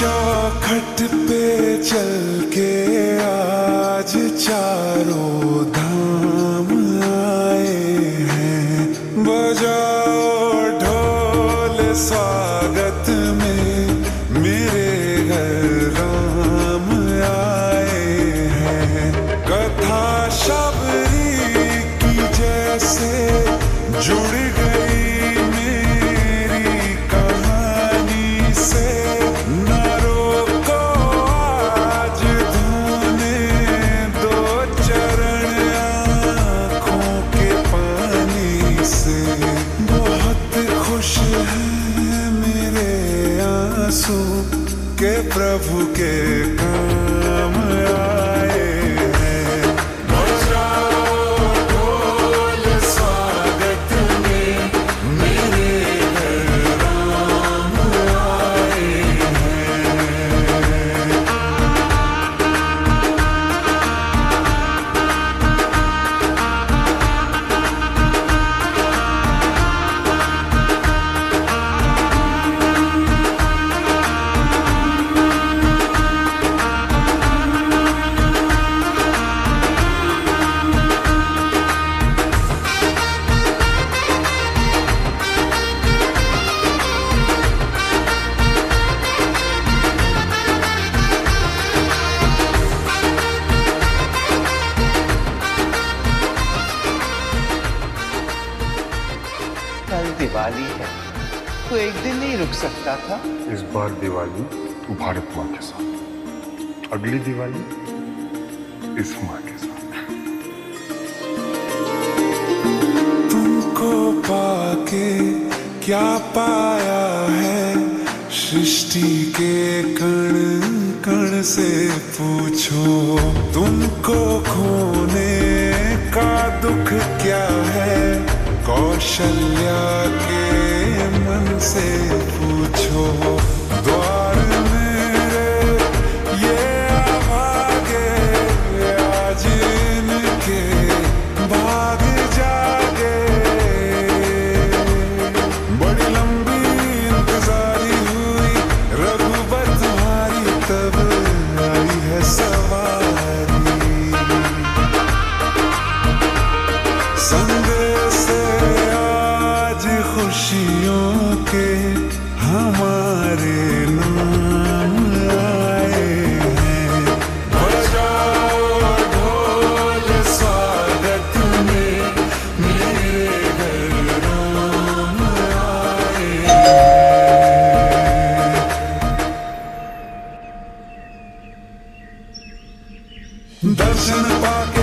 चौखट पे चल के आज चारों आँसू के प्रभु के दिवाली है। तो एक दिन नहीं रुक सकता था। इस बार दिवाली भारत माँ के साथ। अगली दिवाली इस माँ के साथ। तुमको पाके क्या पाया है? सृष्टि के कण कण से पूछो। तुमको खोने का दुख क्या है? कौशल्या के मन से पूछो, द्वार मेरे, ये आगे, आज के भाग जागे। बड़ी लंबी इंतजारी हुई रघुबर तुम्हारी, तब आई है सवारी। संग खुशियों के हमारे नाम आए हैं। बजाओ ढोल स्वागत में मेरे घर आए दर्शन पाके